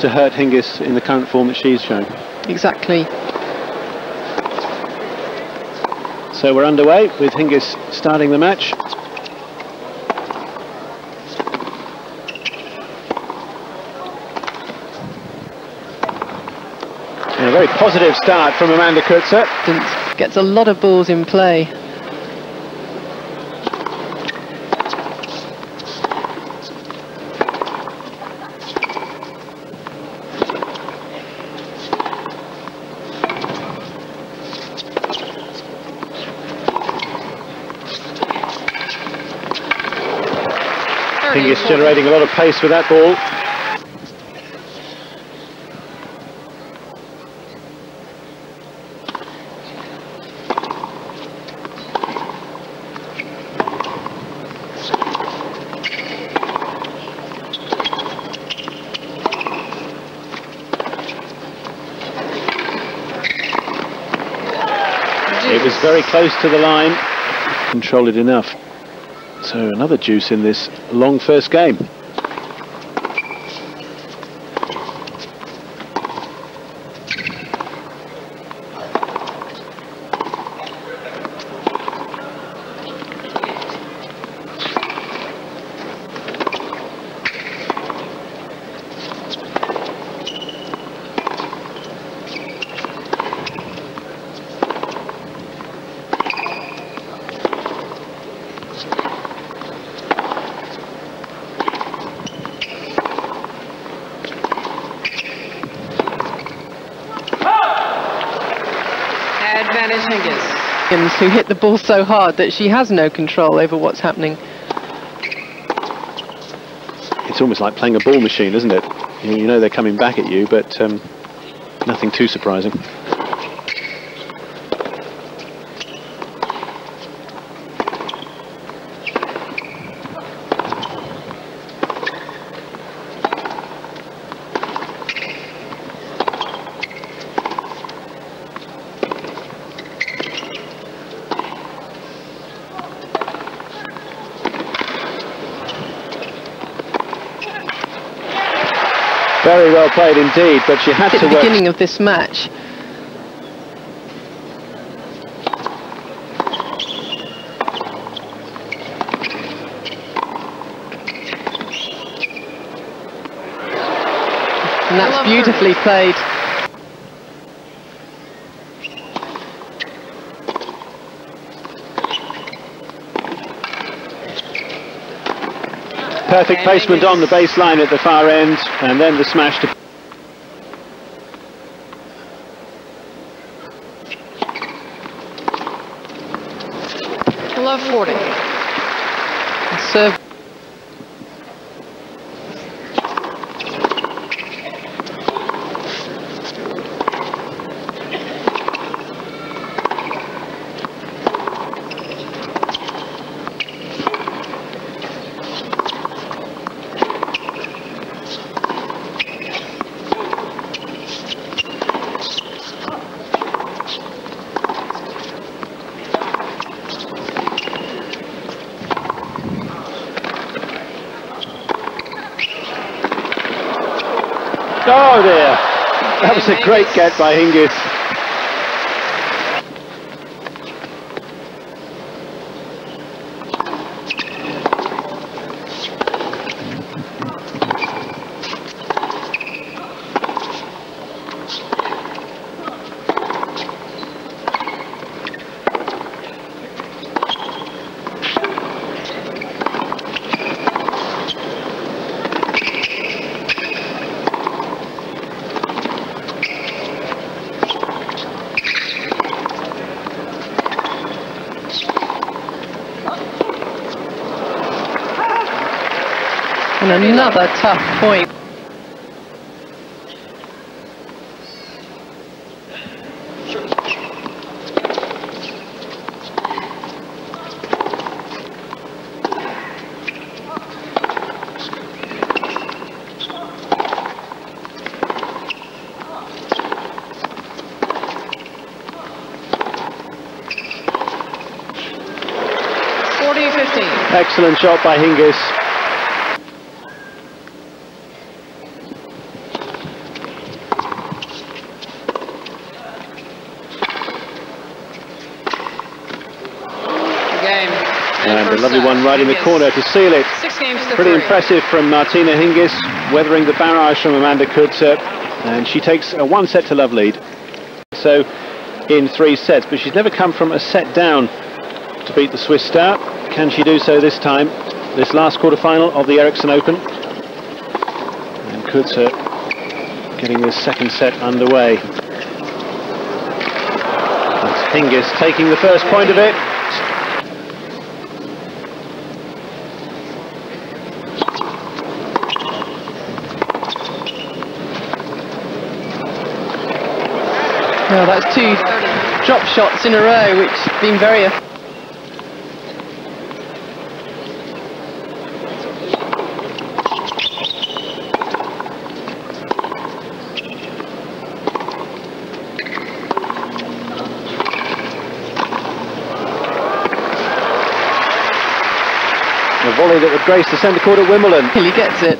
to hurt Hingis in the current form that she's shown. Exactly. So we're underway with Hingis starting the match. And a very positive start from Amanda Coetzer. Gets a lot of balls in play. Hingis generating a lot of pace with that ball. It was very close to the line, controlled it enough. So another juice in this long first game. Who hit the ball so hard that she has no control over what's happening. It's almost like playing a ball machine, isn't it? You you know they're coming back at you, but um, nothing too surprising. Very well played indeed, but she had At to the work. beginning of this match. And that's beautifully played. Perfect placement on the baseline at the far end, and then the smash to Love 40. Serve. Oh dear. That was a great get by Hingis. And another tough point. Excellent shot by Hingis. a lovely one right in the corner to seal it. Six games to Pretty impressive from Martina Hingis, weathering the barrage from Amanda Coetzer, and she takes a one set to love lead. So in three sets, but she's never come from a set down to beat the Swiss star. Can she do so this time? This last quarter-final of the Ericsson Open. And Coetzer getting this second set underway. That's Hingis taking the first point of it. Well, that's two drop shots in a row, which have been very A volley that would grace the centre court at Wimbledon. He gets it.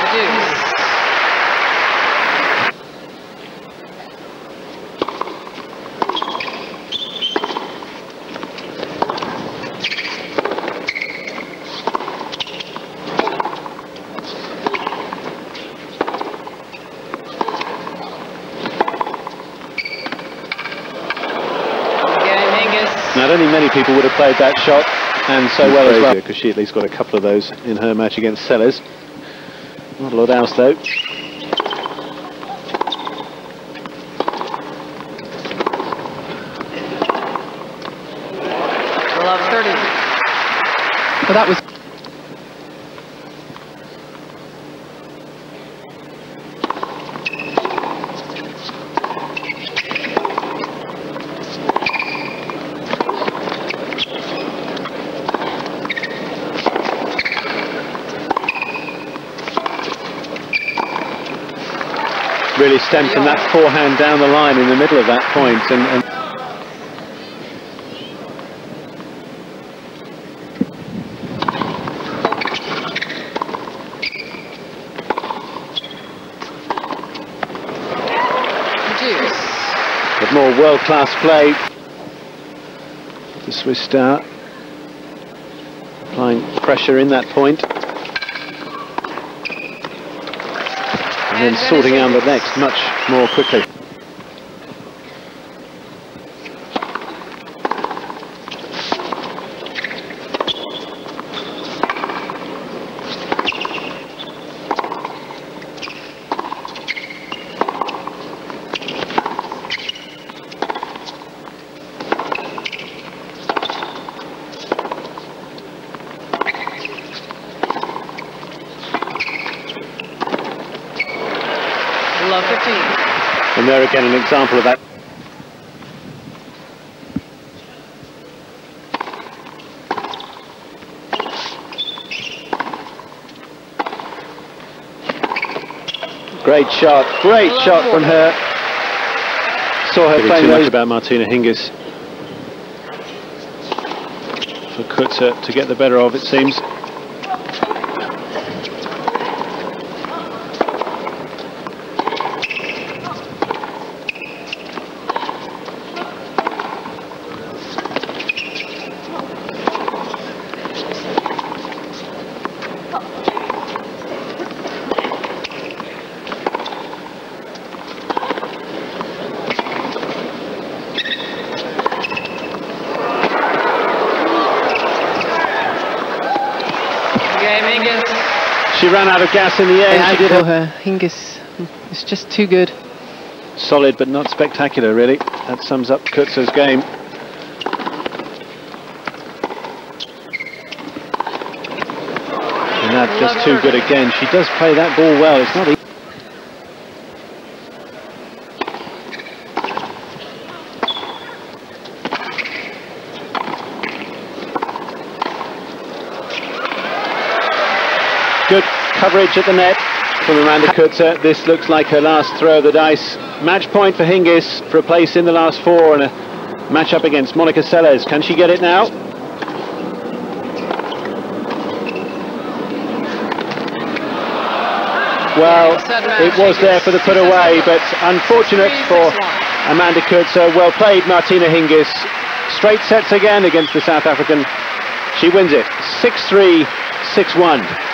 The deuce. Again, Hingis. Now, I don't think many people would have played that shot and so well as well, because she at least got a couple of those in her match against Seles. Not a lot else though. Love 30. Well, that was Really stemmed from that forehand down the line in the middle of that point and, and but more world-class play. The Swiss star applying pressure in that point. And then sorting out the next much more quickly. Love 15. And there again an example of that. Great shot, great Love shot from her. Saw her Maybe playing too much about Martina Hingis. for Coetzer to get the better of, it seems. She ran out of gas in the air. she did for her. Hingis is just too good. solid, but not spectacular, really. That sums up Coetzer's game. Just too good again. She does play that ball well. It's not easy. Good coverage at the net from Amanda Coetzer. This looks like her last throw of the dice. Match point for Hingis for a place in the last four and a match up against Monica Seles. Can she get it now? Well, it was there for the put away, but unfortunate for Amanda Coetzer. Well played, Martina Hingis. Straight sets again against the South African. She wins it 6 3, 6 1.